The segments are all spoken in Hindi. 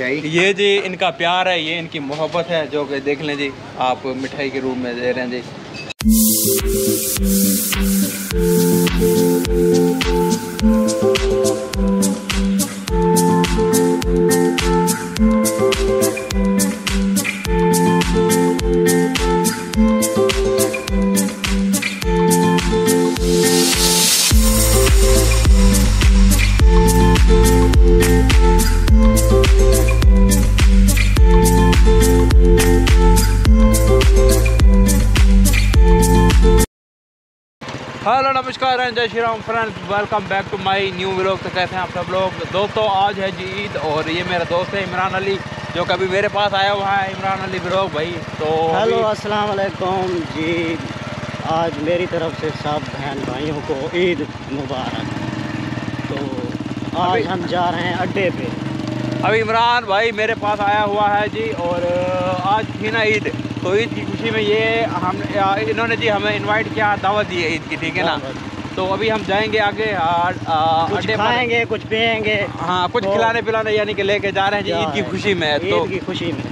ये जी, इनका प्यार है, ये इनकी मोहब्बत है, जो कि देख लें जी, आप मिठाई के रूप में दे रहे हैं जी। हेलो नमस्कार एंड जय Shri Ram friends welcome back to my new vlog तो कैसे हैं आप सब लोग? दोस्तों आज है जी ईद और ये मेरा दोस्त है इमरान अली जो कभी मेरे पास आया हुआ है इमरान अली व्लॉग भाई। तो हेलो अस्सलाम वालेकुम जी आज मेरी तरफ़ से सब बहन भाइयों को ईद मुबारक। तो आज हम जा रहे हैं अड्डे पे। अभी इमरान भाई मेरे पास आया हुआ है जी और आज थी ना ईद तो ईद की खुशी में ये हम इन्होंने जी हमें इनवाइट किया दावत दी है ईद की ठीक है ना? तो अभी हम जाएँगे आगे कुछ अड्डे खाएँगे कुछ पिएँगे हाँ कुछ तो- खिलाने पिलाने यानी कि लेके जा रहे हैं जी ईद की खुशी में तो ईद की खुशी में।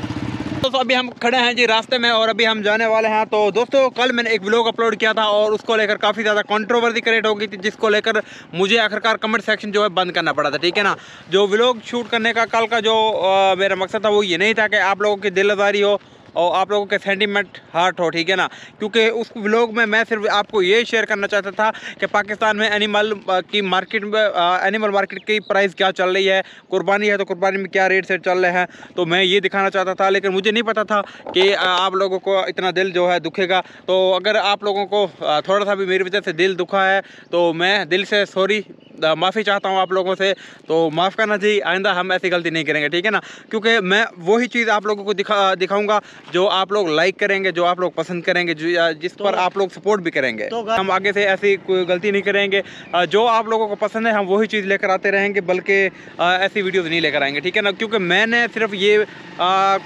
दोस्तों अभी हम खड़े हैं जी रास्ते में और अभी हम जाने वाले हैं। तो दोस्तों कल मैंने एक ब्लॉग अपलोड किया था और उसको लेकर काफ़ी ज़्यादा कंट्रोवर्सी क्रिएट हो गई थी जिसको लेकर मुझे आखिरकार कमेंट सेक्शन जो है बंद करना पड़ा था ठीक है ना? जो ब्लॉग शूट करने का कल का जो आ, मेरा मकसद था वो ये नहीं था कि आप लोगों की दिल हो और आप लोगों के सेंटीमेंट हार्ट हो, ठीक है ना? क्योंकि उस व्लॉग में मैं सिर्फ़ आपको ये शेयर करना चाहता था कि पाकिस्तान में एनिमल की मार्केट में एनिमल मार्केट की प्राइस क्या चल रही है? कुर्बानी है तो कुर्बानी में क्या रेट से चल रहे हैं? तो मैं ये दिखाना चाहता था, लेकिन मुझे नहीं पता था कि आप लोगों को इतना दिल जो है दुखेगा। तो अगर आप लोगों को थोड़ा सा भी मेरी वजह से दिल दुखा है तो मैं दिल से सॉरी माफ़ी चाहता हूँ आप लोगों से तो माफ़ करना चाहिए आइंदा हम ऐसी गलती नहीं करेंगे ठीक है ना? क्योंकि मैं वही चीज़ आप लोगों को दिखा दिखाऊँगा जो आप लोग लाइक करेंगे जो आप लोग पसंद करेंगे जो जिस तो- पर आप लोग सपोर्ट भी करेंगे। तो हम आगे से ऐसी कोई गलती नहीं करेंगे। जो आप लोगों को पसंद है हम वही चीज़ लेकर आते रहेंगे बल्कि ऐसी वीडियोज़ नहीं लेकर आएँगे ठीक है ना? क्योंकि मैंने सिर्फ़ ये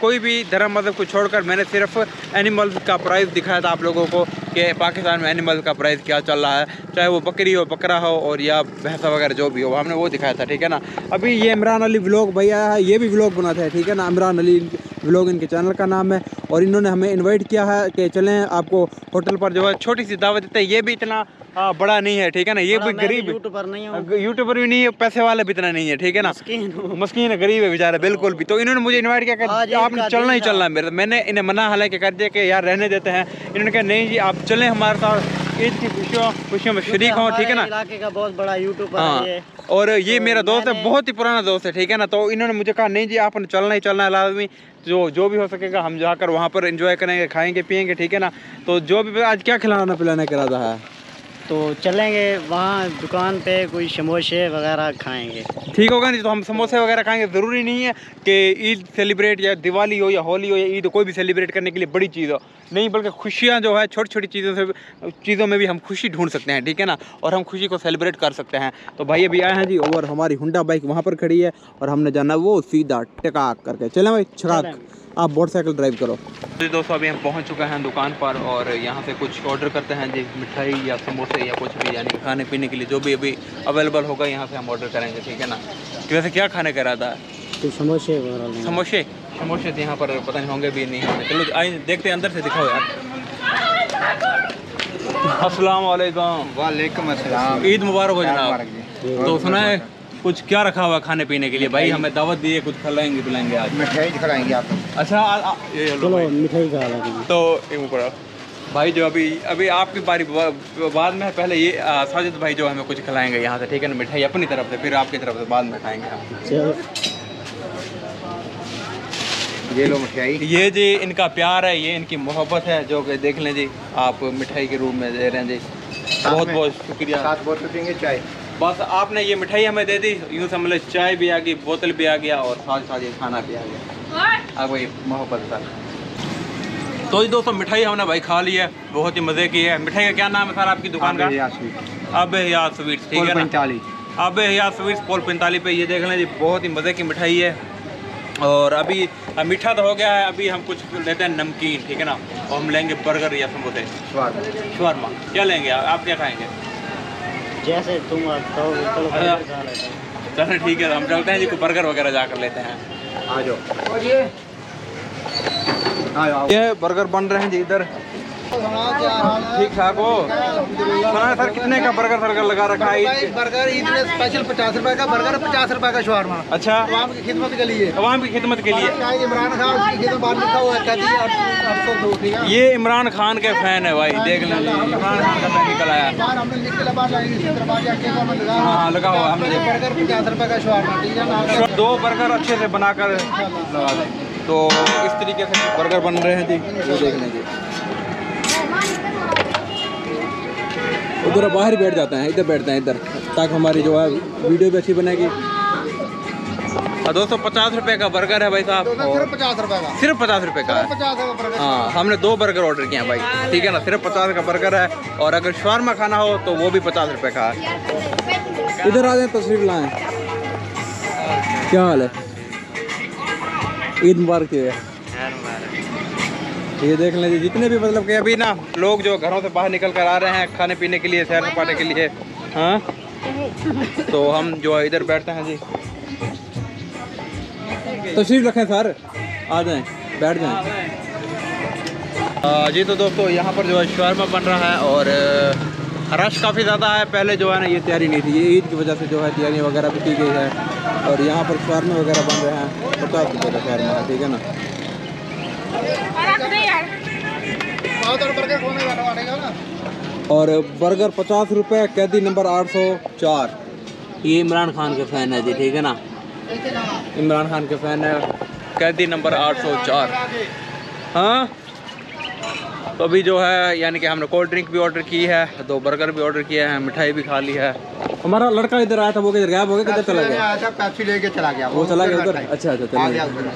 कोई भी धर्म मज़हब को छोड़कर मैंने सिर्फ़ एनिमल्स का प्राइस दिखाया था आप लोगों को। कि पाकिस्तान में एनिमल का प्राइस क्या चल रहा है, चाहे वो बकरी हो, बकरा हो और या भैंसा वगैरह जो भी हो, हमने वो दिखाया था, ठीक है ना? अभी ये इमरान अली ब्लॉग भैया है, ये भी ब्लॉग बना था ठीक है ना? इमरान अली व्लॉग इनके चैनल का नाम है और इन्होंने हमें इनवाइट किया है कि चलें आपको होटल पर जो है छोटी सी दावत देते हैं। ये भी इतना आ, बड़ा नहीं है ठीक है ना? ये भी गरीब यूट्यूबर नहीं है। यूट्यूबर भी नहीं है पैसे वाला भी इतना नहीं है ठीक है ना? मस्कीन है। गरीब है बेचारा बिल्कुल भी। तो इन्होंने मुझे इन्वाइट किया आपने चलना ही चलना है मेरे मैंने इन्हें मना हालाँकि कर दिया कि यार रहने देते हैं। इन्होंने कहा नहीं जी आप चलें हमारे साथ ईद की खुशियों खुशियों में शरीक हूँ ठीक है ना? इलाके का बहुत बड़ा यूट्यूबर हाँ ये। और ये तो मेरा दोस्त है बहुत ही पुराना दोस्त है ठीक है ना? तो इन्होंने मुझे कहा नहीं जी आपने चलना ही चलना है लाजमी। जो जो भी हो सकेगा हम जाकर वहाँ पर इंजॉय करेंगे खाएँगे पियेंगे ठीक है ना? तो जो भी आज क्या खिलाना पिलाने का इरादा है तो चलेंगे वहाँ दुकान पे कोई समोसे वगैरह खाएँगे। ठीक होगा नहीं तो हम समोसे वगैरह खाएँगे। ज़रूरी नहीं है कि ईद सेलिब्रेट या दिवाली हो या होली हो या ईद कोई भी सेलिब्रेट करने के लिए बड़ी चीज़ हो। नहीं बल्कि खुशियाँ जो है छोटी छोटी चीज़ों से चीज़ों में भी हम खुशी ढूंढ सकते हैं ठीक है ना? और हम खुशी को सेलिब्रेट कर सकते हैं। तो भाई अभी आए हैं जी और हमारी हुंडा बाइक वहाँ पर खड़ी है और हमने जाना वो सीधा टकाक करके। चलें भाई छकाक। आप मोटरसाइकिल ड्राइव करो। जी दोस्तों अभी हम पहुँच चुके हैं दुकान पर और यहाँ से कुछ ऑर्डर करते हैं जी मिठाई या समोसे या कुछ भी यानी खाने पीने के लिए जो भी अभी अवेलेबल होगा यहाँ से हम ऑर्डर करेंगे ठीक है ना? कि वैसे क्या खाने का इरादा है? तो समोसे समोसे? समोसे तो यहाँ पर पता नहीं होंगे भी नहीं होंगे। चलो आइए देखते हैं अंदर से दिखाओ यार। अस्सलाम वालेकुम। वालेकुम अस्सलाम ईद मुबारक हो जनाब। तो सुना है कुछ क्या रखा हुआ खाने पीने के लिए? भाई हमें दावत दी है कुछ खिलाएँगे पिलाएँगे आज। मिठाई खिलाएँगे आपको अच्छा आ, आ, ये लो चलो मिठाई तो एक ऊपर भाई जो अभी अभी आपकी बारी बाद में पहले ये साजिद भाई जो हमें कुछ खिलाएँगे यहाँ से ठीक है ना? मिठाई अपनी तरफ़ से फिर आपकी तरफ़ से बाद में खाएँगे हम। ये लो मिठाई। ये जी इनका प्यार है ये इनकी मोहब्बत है जो कि देख लें जी आप मिठाई के रूप में दे रहे हैं जी। बहुत बहुत शुक्रिया। साथ पियेंगे चाय। बस आपने ये मिठाई हमें दे दी यूँ समझ लो चाय भी आ गई बोतल भी आ गया और साथ साथ ये खाना भी आ गया। अब वही मोहब्बत का। तो जी दोस्तों मिठाई हमने भाई खा ली है बहुत ही मज़े की है। मिठाई का क्या नाम है सर आपकी दुकान का? अब या स्वीट्स ठीक है पैंतालीस अब या स्वीट्स पोल पैंतालीस पे ये देख लें जी बहुत ही मज़े की मिठाई है। और अभी मीठा तो हो गया है अभी हम कुछ लेते हैं नमकीन ठीक है ना? और हम लेंगे बर्गर या समोसे। स्वाद शर्मा क्या लेंगे? आप क्या खाएँगे? जैसे तुम हैं। चलो ठीक है हम चलते हैं जी को बर्गर वगैरह जा कर लेते हैं। आ जाओ। ये बर्गर बन रहे हैं जी इधर। ठीक ठाक हो? हाँ सर कितने का बर्गर सर्गर लगा रखा है बर्गर ईद में स्पेशल पचास रुपए का बर्गर पचास रुपए का शवारमा। अच्छा। आवाम की खिदमत के लिए। अवाम की खिदमत के लिए। इमरान खान लिखा हुआ है है है? ये इमरान खान के फ़ैन है भाई देख लें। इमरान खान का फ़ैन निकल आया। लगा हाँ हाँ लगा हुआ हमने बर्गर पचास रुपए का शवारमा है? दो बर्गर अच्छे से बनाकर लगा दें। तो इस तरीके से बर्गर बन रहे हैं जी। देख लें उधर बाहर बैठ जाते हैं इधर बैठते हैं इधर ताकि हमारी जो है वीडियो भी अच्छी बनेगी। हाँ दोस्तों पचास रुपए का बर्गर है भाई साहब। सिर्फ़ पचास रुपए का। सिर्फ़ पचास रुपए का है। हाँ हमने दो बर्गर ऑर्डर किया हैं भाई। ठीक है ना सिर्फ़ पचास का बर्गर है। और अगर शवारमा खाना हो तो वो भी पचास रुपए का है। इधर आ जाए तस्वीर लाएँ। क्या हाल है? ईद मुबारक है। ये देख लें जितने भी मतलब कि अभी ना लोग जो घरों से बाहर निकल कर आ रहे हैं खाने पीने के लिए सैर सपाटे के लिए हाँ? तो हम जो इधर बैठते हैं जी। तशरीफ़ रखें सर आ जाएँ बैठ जाएँ। जी तो दोस्तों यहाँ पर जो है शर्मा बन रहा है और रश काफ़ी ज़्यादा है पहले जो है ना ये तैयारी नहीं थी ये ईद की वजह से जो है तैयारी वगैरह भी की गई है। और यहाँ पर शर्मा वगैरह बन रहे हैं पचास रुपये का शर्मा है ठीक है ना? और बर्गर पचास रुपये कैदी नंबर आठ सौ चार। ये इमरान खान के फ़ैन है जी ठीक है ना? इमरान खान के फ़ैन है कैदी नंबर आठ सौ चार। हाँ? तो अभी जो है यानी कि हमने कोल्ड ड्रिंक भी ऑर्डर की है दो बर्गर भी ऑर्डर किए हैं मिठाई भी खा ली है। हमारा लड़का इधर आया था वो किधर गायब हो गया किधर चला गया? पेप्सी लेके चला गया वो चला गया उधर अच्छा अच्छा आ चला गया गया उधर।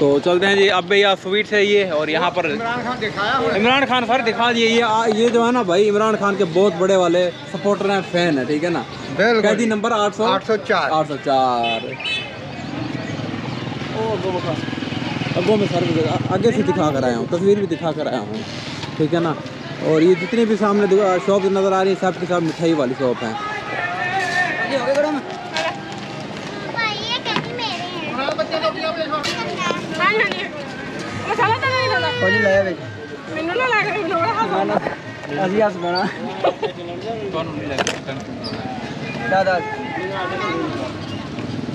तो चलते हैं जी अब भैया स्वीट है ये और यहाँ पर इमरान खान दिखाया इमरान खान सर दिखा दिए ये आ- ये जो है ना भाई इमरान खान के बहुत बड़े वाले सपोर्टर हैं फ़ैन है ठीक है ना? बिल्कुल। कैदी नंबर आठ सौ आठ सौ चार। आठ सौ चार। अब वो मैं सर आगे से दिखा कर आया हूँ तस्वीर भी दिखा कर आया हूँ ठीक है ना? और ये जितनी भी सामने शॉप नज़र आ रही है सब के सब मिठाई वाली शॉप है। ਨਹੀਂ ਲਾਦਾ पानी लाया वे ਮੈਨੂੰ ਨਾ ਲੱਗ ਰਿਹਾ ਮੈਨੂੰ ਬੜਾ ਹੱਸ अजी हंस बना दादा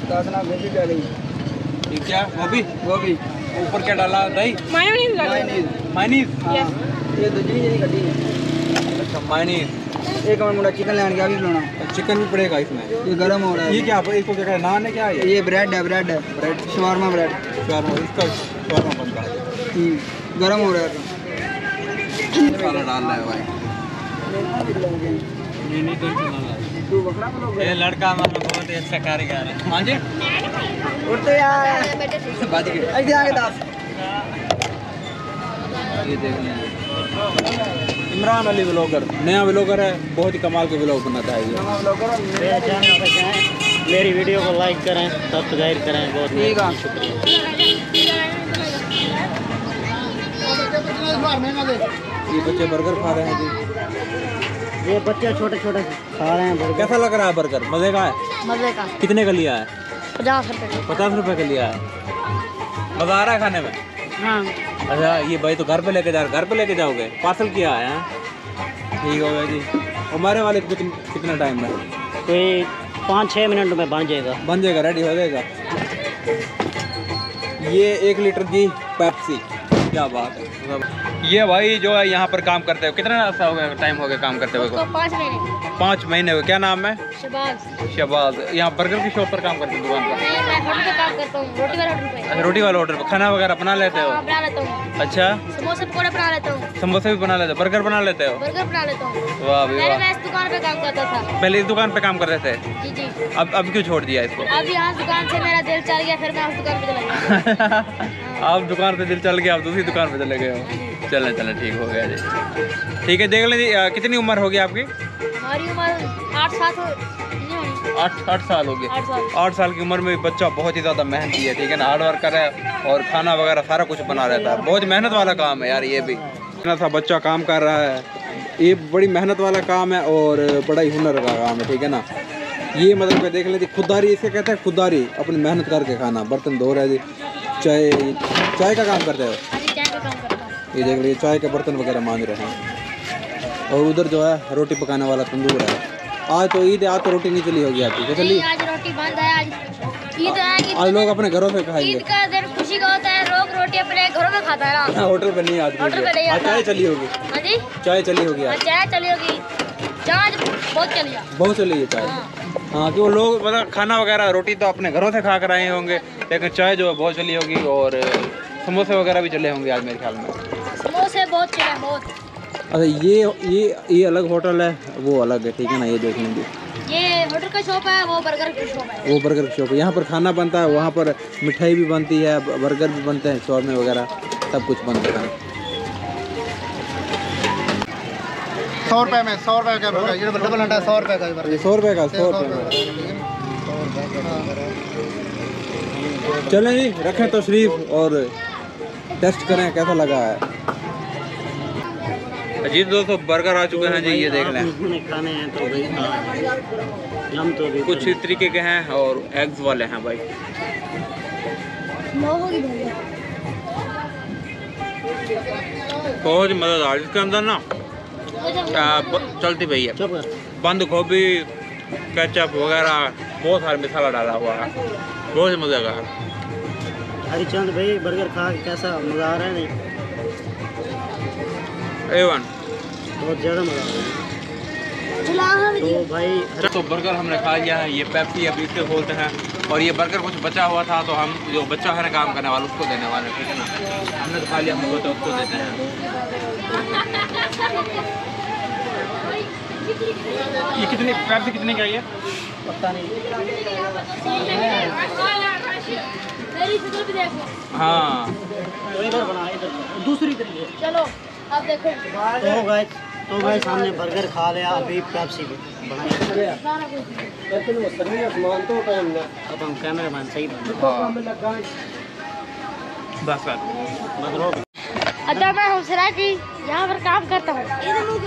दादा ना गोभी भी आ गई ये क्या गोभी गोभी ऊपर क्या डाला दही ਮਾਇਆ ਨਹੀਂ ਲੱਗ चाइनीज मायनीज यस ये दूसरी नहीं कटी है अच्छा मायनीज एक और मुंडा चिकन लैंड गया भी बनाना चिकन भी पड़ेगा इसमें ये गरम हो रहा ये है क्या इसको क्या कहते हैं नान है क्या ये ये ब्रेड है ब्रेड है ब्रेड शवारमा ब्रेड शवारमा इसका शवारमा बनता है गरम हो रहा है मसाला डाल रहा है भाई। ये तू ये लड़का मतलब बहुत ही अच्छा कारीगर है। हाँ जी? उठते यार। बाजी के। ऐसे आगे दास। ये देख लें। इमरान अली व्लॉगर। नया व्लॉगर है। बहुत ही कमाल के व्लॉग बनाता है ये। मेरा वीडियो को लाइक करें सब्सक्राइब करें। बहुत ठीक शुक्रिया। ये बच्चे बर्गर खा रहे हैं जी। ये बच्चे छोटे छोटे खा रहे हैं बर्गर कैसा लग रहा है बर्गर मज़े का है? मज़े का। कितने का लिया है? पचास रुपए पचास रुपए का लिया है? मज़ा आ रहा है खाने में? हाँ। अच्छा ये भाई तो घर पे लेके जा रहे घर पे लेके जाओगे? पार्सल किया है हाँ? ठीक हो गया जी। हमारे वाले कितना टाइम में कोई पाँच छः मिनट में बन जाएगा। बन जाएगा रेडी हो जाएगा। ये एक लीटर की पेप्सी क्या बात है। ये भाई जो है यहाँ पर काम करते हो कितना अर्सा हो गया टाइम हो गया काम करते हुए? पाँच महीने। पाँच महीने हुए क्या नाम है? शबाज। शहबाज यहाँ बर्गर की शॉप पर काम करते हो दुकान पर? नहीं मैं होटल पे काम करता हूँ रोटी वाले होटल अच्छा रोटी वाले ऑर्डर पर खाना वगैरह बना लेते हाँ, हो बना लेता हूँ। अच्छा? समोसे पकौड़े बना लेता हूँ। समोसे भी बना लेते हो? बर्गर बना लेते हो? बर्गर बना लेता हूँ। वाह मैं इस दुकान पे काम करता था। पहले इस दुकान पे काम करते थे? जी जी। अब अब क्यों छोड़ दिया इसको? अब यहाँ दुकान से मेरा दिल चल गया फिर मैं उस दुकान पे चला गया। आप दुकान पे दिल चल गया आप दूसरी दुकान पे चले गए हो। चलें चलें ठीक हो गया जी। ठीक है देख लें जी कितनी उम्र होगी आपकी? हमारी उम्र आठ सात हो- आठ आठ साल आठ साल। आठ साल की उम्र में भी बच्चा बहुत ही ज़्यादा मेहनती है ठीक है ना? हार्ड वर्कर है और खाना वगैरह सारा कुछ बना रहता है। बहुत मेहनत वाला काम है यार ये भी। इतना सा बच्चा काम कर रहा है। ये बड़ी मेहनत वाला काम है और बड़ा ही हुनर का काम है ठीक है ना? ये मतलब देख लेते खुददारी इसे कहते हैं खुददारी अपनी मेहनत करके खाना। बर्तन धो रहे जी। चाय चाय का काम करते हो? चाय करता हूँ। ये देख लीजिए चाय के बर्तन वगैरह मांज रहे हैं। और उधर जो है रोटी पकाने वाला तंदूर है। आज तो ईद है आज तो रोटी नहीं चली होगी आपकी। चली आज रोटी बंद है आज ईद है आज लोग अपने घरों से खाएँगे। ईद का दिन खुशी का होता है लोग रोटी अपने घरों में खाता है हाँ, होटल पे नहीं आज होटल पे नहीं चाय चली होगी। हाँ चाय चली होगी हाँ, चाय चली होगी। बहुत चली है बहुत चली है चाय हाँ। वो लोग मतलब खाना वगैरह रोटी तो अपने घरों से खा कर आए होंगे लेकिन चाय जो है बहुत चली होगी और समोसे वगैरह भी चले होंगे आज मेरे ख्याल में। समोसे बहुत चले बहुत। अच्छा ये ये ये अलग होटल है वो अलग है ठीक है ना ये देख लेंगे। ये होटल का शॉप है वो बर्गर की शॉप है। वो बर्गर की शॉप है यहाँ पर खाना बनता है वहाँ पर मिठाई भी बनती है बर्गर भी बनते हैं शॉर्मे वगैरह सब कुछ बनता है। सौ रुपए में सौ रुपए का बर्गर ये डबल अंडा सौ रुपए का ये सौ रुपये का सौ रुपये चलें जी रखें तशरीफ़ और टेस्ट करें कैसा लगा है। जी दोस्तों बर्गर आ चुके हैं जी ये देख लें। खाने हैं तो भाई तो अभी कुछ इस तरीके के हैं और एग्स वाले हैं भाई। बहुत मज़ेदार इसके अंदर ना चलती भई है। बंद गोभी केचप वगैरह बहुत सारे मसाला डाला हुआ है। बहुत ही मज़ेदार हरिचंद भाई बर्गर खा के कैसा मज़ा आ रहा है? नहीं एवन बहुत ज़्यादा मज़ा आ रहा है। तो भाई तो बर्गर हमने खा लिया है ये पेप्सी अभी इससे खोलते हैं। और ये बर्गर कुछ बचा हुआ था तो हम जो बच्चा है ना काम करने वाला उसको देने वाले ठीक है ना? हमने तो खा लिया हमको तो उसको देते हैं। ये कितनी पेप्सी कितने का ये? पता नहीं। हाँ। तो इधर बना इधर बना। दूसरी तरीके चलो अब देखो। तो गाय तो गाय सामने बर्गर खा लिया अभी पेप्सी भी बनाई अब हम कैमरा मैन सही बन बस बस अदा मैं हौसला की यहाँ पर काम करता हूँ।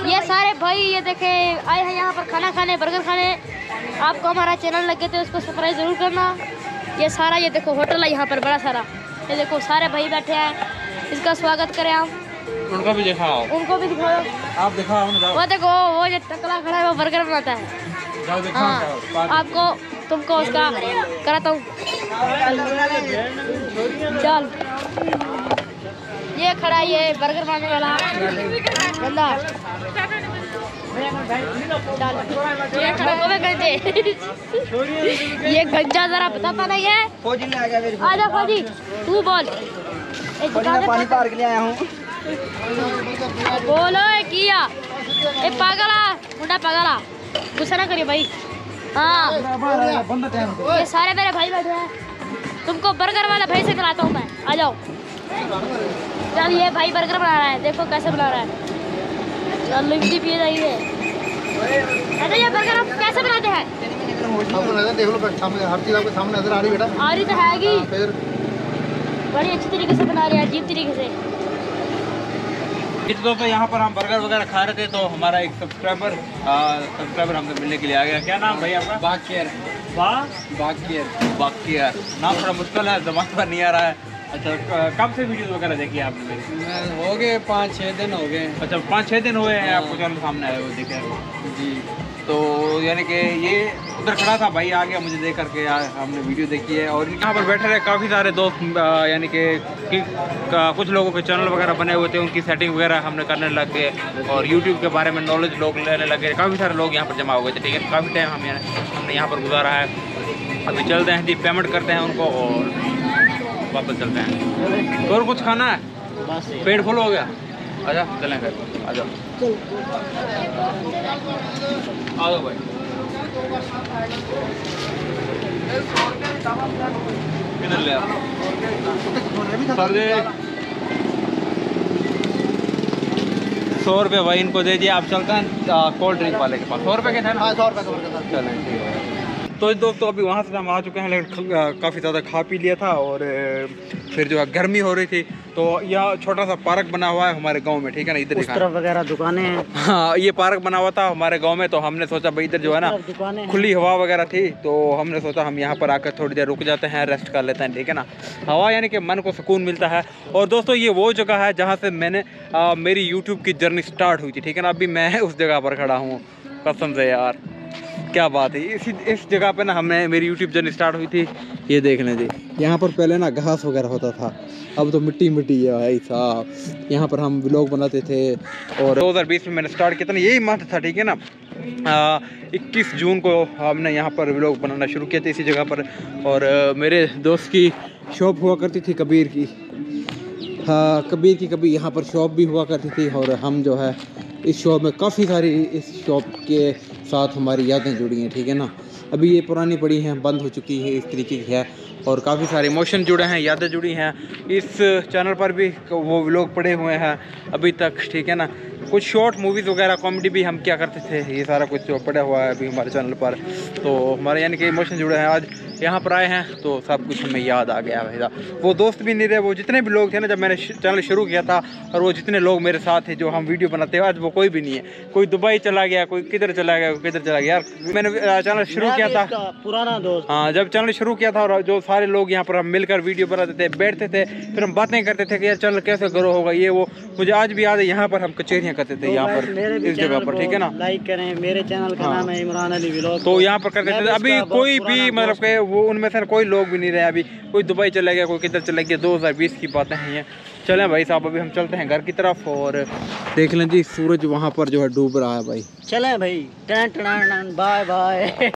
ये सारे भाई ये देखे आए हैं यहाँ पर खाना खाने बर्गर खाने। आपको हमारा चैनल लगे तो उसको सब्सक्राइब ज़रूर करना। ये सारा ये देखो होटल है यहाँ पर बड़ा सारा। ये देखो सारे भाई बैठे हैं। इसका स्वागत करें आप उनको भी दिखाओ। उनको भी दिखाओ। आप दिखाओ वो देखो वो जो टकला खड़ा है वो बर्गर बनाता है। हाँ आपको तुमको उसका कराता हूँ। चल। ये खड़ा है ये बर्गर बनाने वाला। बंदा। ये है गंजे ये गंजा जरा बताता नहीं है। फौजी आ गया मेरे आजा फौजी तू बोल। पानी पार के लिए आया हूँ। बोलो ए किया। ए पागला मुंडा पागला गुस्सा ना करिए भाई। हाँ। ये सारे मेरे भाई बैठे हैं। तुमको बर्गर वाला भाई से खिलाता हूँ मैं। आ जाओ। चल ये भाई बर्गर बना रहा है। देखो कैसे बना रहा है। चल लिफ्टी पिए जाइए। अरे ये बर्गर आप कैसे बनाते हैं? देख लो सामने हर चीज़ आपके सामने नज़र आ रही बेटा। आ रही तो हैगी फिर। बड़ी अच्छी तरीके से बना रहे हैं अजीब तरीके से। इस दोस्तों यहाँ पर हम बर्गर वगैरह खा रहे थे तो हमारा एक सब्सक्राइबर सब्सक्राइबर हमसे मिलने के लिए आ गया। क्या नाम भाई आपका? बाकियर बाकियर बाकियर नाम थोड़ा मुश्किल है दिमाग पर नहीं आ रहा है। अच्छा कब से वीडियो वगैरह देखी है आपने? हो गए पाँच छः दिन हो गए। अच्छा पाँच छः दिन हुए हैं आपको चैनल सामने आए हुए देखे जी। तो यानी कि ये उधर खड़ा था भाई आ गया मुझे देख करके यार हमने वीडियो देखी है और यहाँ पर बैठे रहे काफ़ी सारे दोस्त यानी कि कुछ लोगों के चैनल वगैरह बने हुए थे उनकी सेटिंग वगैरह हमने करने लग गए और यूट्यूब के बारे में नॉलेज लोग लेने लगे काफ़ी सारे लोग यहाँ पर जमा हो गए थे ठीक है? काफ़ी टाइम हम हमने यहाँ पर गुजारा है। अभी चलते हैं जी पेमेंट करते हैं उनको और वापस चलते हैं। तो और कुछ खाना है? बस पेट फुल हो गया। अच्छा चलें फिर। आ जाओ आ जाओ भाई। किधर ले सर जी सौ रुपये भाई इनको दे दिए आप चलते हैं कोल्ड ड्रिंक वाले के पास। सौ रुपये के थे ना? हाँ सौ रुपये का चलें ठीक है। तो दोस्तों अभी वहाँ से हम आ चुके हैं लेकिन काफ़ी ज़्यादा खा पी लिया था और फिर जो है गर्मी हो रही थी तो यह छोटा सा पार्क बना हुआ है हमारे गाँव में ठीक है ना? इधर तरफ़ वगैरह दुकानें हैं। हाँ ये पार्क बना हुआ था हमारे गाँव में तो हमने सोचा भाई इधर जो है ना खुली हवा वगैरह थी तो हमने सोचा हम यहाँ पर आकर थोड़ी देर रुक जाते हैं रेस्ट कर लेते हैं ठीक है ना? हवा यानी कि मन को सुकून मिलता है। और दोस्तों ये वो जगह है जहाँ से मैंने मेरी यूट्यूब की जर्नी स्टार्ट हुई थी ठीक है ना? अभी मैं उस जगह पर खड़ा हूँ कसम से यार। क्या बात है इसी इस जगह पे ना हमने मेरी यूट्यूब जर्नी स्टार्ट हुई थी ये देख लें जी। यहाँ पर पहले ना घास वगैरह होता था अब तो मिट्टी मिट्टी है भाई साहब। यहाँ पर हम व्लॉग बनाते थे और 2020 में मैंने स्टार्ट किया था ना यही मंथ था ठीक है ना? इक्कीस जून को हमने यहाँ पर व्लॉग बनाना शुरू किया था इसी जगह पर। और मेरे दोस्त की शॉप हुआ करती थी कबीर की। हाँ कबीर की कभी यहाँ पर शॉप भी हुआ करती थी और हम जो है इस शॉप में काफ़ी सारी इस शॉप के साथ हमारी यादें जुड़ी हैं, ठीक है ना? अभी ये पुरानी पड़ी हैं, बंद हो चुकी है, इस तरीके की है और काफ़ी सारे इमोशन जुड़े हैं, यादें जुड़ी हैं। इस चैनल पर भी वो लोग पड़े हुए हैं अभी तक, ठीक है ना? कुछ शॉर्ट मूवीज़ वगैरह, कॉमेडी भी हम क्या करते थे, ये सारा कुछ पड़ा हुआ है अभी हमारे चैनल पर। तो हमारे यानी कि इमोशन जुड़े हैं। आज यहाँ पर आए हैं तो सब कुछ हमें याद आ गया भाई साहब। वो दोस्त भी नहीं रहे वो जितने भी लोग थे ना जब मैंने चैनल शुरू किया था और वो जितने लोग मेरे साथ थे जो हम वीडियो बनाते हैं आज वो कोई भी नहीं है। कोई दुबई चला गया कोई किधर चला गया कोई किधर चला गया। यार मैंने चैनल शुरू किया था। पुराना दोस्त। हाँ जब चैनल शुरू किया था और जो सारे लोग यहाँ पर हम मिलकर वीडियो बनाते थे बैठते थे फिर हम बातें करते थे कि यार चैनल कैसे ग्रो होगा ये वो। मुझे आज भी याद है यहाँ पर हम कचेरियाँ करते थे तो यहाँ पर इस जगह पर ठीक है ना? लाइक करें। मेरे चैनल का हाँ। नाम है इमरान अली तो यहाँ पर करते थे अभी कोई भी मतलब के वो उनमें से कोई लोग भी नहीं रहे अभी। कोई दुबई चला गया कोई किधर चले गया 2020 की बातें हैं ये। चलें भाई साहब, अभी हम चलते हैं घर की तरफ़ और देख लें जी, सूरज वहाँ पर जो है डूब रहा है भाई। चलें भाई। टन टन, बाय बाय।